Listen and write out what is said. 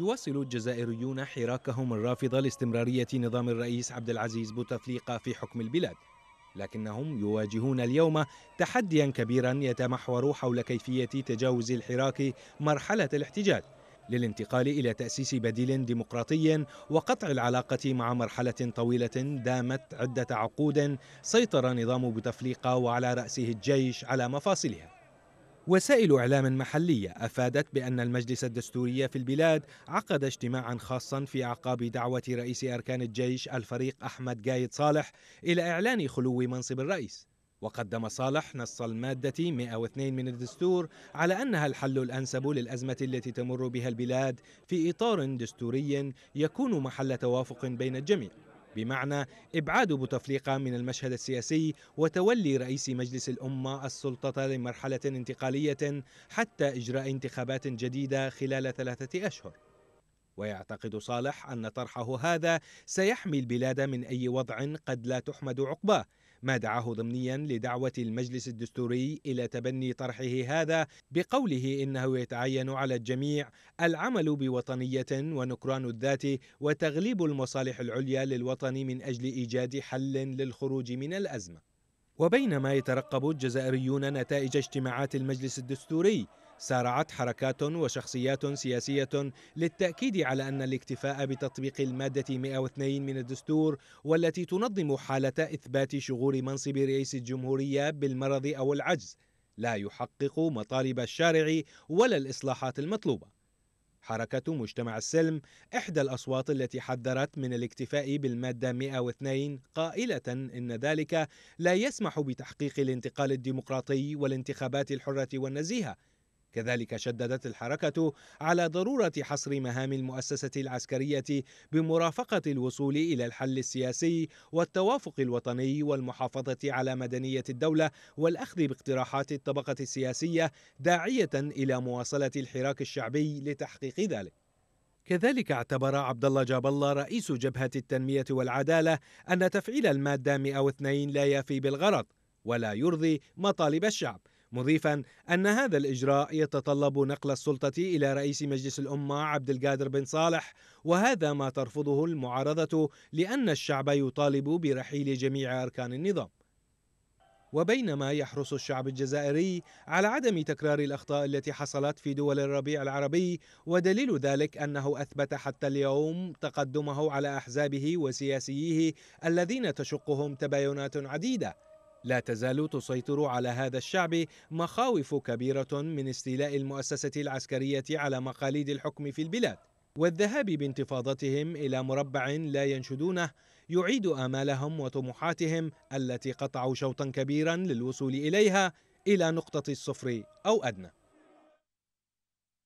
يواصل الجزائريون حراكهم الرافض لاستمرارية نظام الرئيس عبد العزيز بوتفليقة في حكم البلاد لكنهم يواجهون اليوم تحديا كبيرا يتمحور حول كيفية تجاوز الحراك مرحلة الاحتجاج للانتقال إلى تأسيس بديل ديمقراطي وقطع العلاقة مع مرحلة طويلة دامت عدة عقود سيطر نظام بوتفليقة وعلى رأسه الجيش على مفاصلها. وسائل إعلام محلية أفادت بأن المجلس الدستوري في البلاد عقد اجتماعا خاصا في أعقاب دعوة رئيس أركان الجيش الفريق أحمد قايد صالح إلى إعلان خلو منصب الرئيس. وقدم صالح نص المادة 102 من الدستور على أنها الحل الأنسب للأزمة التي تمر بها البلاد في إطار دستوري يكون محل توافق بين الجميع. بمعنى إبعاد بوتفليقة من المشهد السياسي وتولي رئيس مجلس الأمة السلطة لمرحلة انتقالية حتى إجراء انتخابات جديدة خلال ثلاثة أشهر. ويعتقد صالح أن طرحه هذا سيحمي البلاد من أي وضع قد لا تحمد عقباه. ما دعاه ضمنيا لدعوة المجلس الدستوري إلى تبني طرحه هذا بقوله إنه يتعين على الجميع العمل بوطنية ونكران الذات وتغليب المصالح العليا للوطن من أجل إيجاد حل للخروج من الأزمة. وبينما يترقب الجزائريون نتائج اجتماعات المجلس الدستوري سارعت حركات وشخصيات سياسية للتأكيد على أن الاكتفاء بتطبيق المادة 102 من الدستور والتي تنظم حالة إثبات شغور منصب رئيس الجمهورية بالمرض أو العجز لا يحقق مطالب الشارع ولا الإصلاحات المطلوبة. حركة مجتمع السلم إحدى الأصوات التي حذرت من الاكتفاء بالمادة 102 قائلة إن ذلك لا يسمح بتحقيق الانتقال الديمقراطي والانتخابات الحرة والنزيهة كذلك شددت الحركة على ضرورة حصر مهام المؤسسة العسكرية بمرافقة الوصول إلى الحل السياسي والتوافق الوطني والمحافظة على مدنية الدولة والأخذ باقتراحات الطبقة السياسية داعية إلى مواصلة الحراك الشعبي لتحقيق ذلك. كذلك اعتبر عبد الله جاب الله رئيس جبهة التنمية والعدالة أن تفعيل المادة 102 لا يفي بالغرض ولا يرضي مطالب الشعب مضيفا أن هذا الإجراء يتطلب نقل السلطة إلى رئيس مجلس الأمة عبد القادر بن صالح وهذا ما ترفضه المعارضة لأن الشعب يطالب برحيل جميع أركان النظام. وبينما يحرص الشعب الجزائري على عدم تكرار الأخطاء التي حصلت في دول الربيع العربي ودليل ذلك أنه أثبت حتى اليوم تقدمه على أحزابه وسياسييه الذين تشقهم تباينات عديدة. لا تزال تسيطر على هذا الشعب مخاوف كبيرة من استيلاء المؤسسة العسكرية على مقاليد الحكم في البلاد. والذهاب بانتفاضتهم إلى مربع لا ينشدونه يعيد آمالهم وطموحاتهم التي قطعوا شوطا كبيرا للوصول إليها إلى نقطة الصفر أو أدنى.